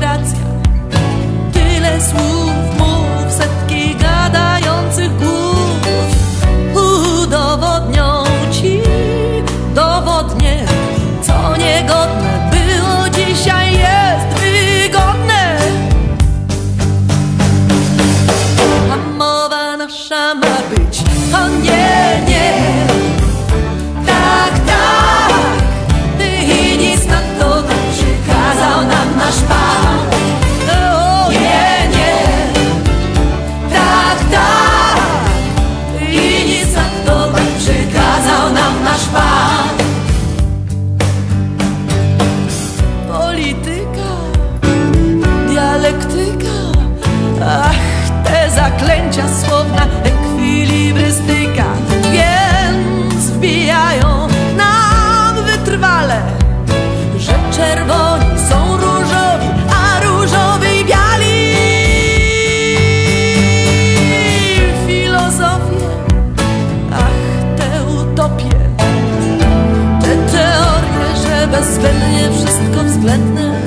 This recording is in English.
biurokracja, względne,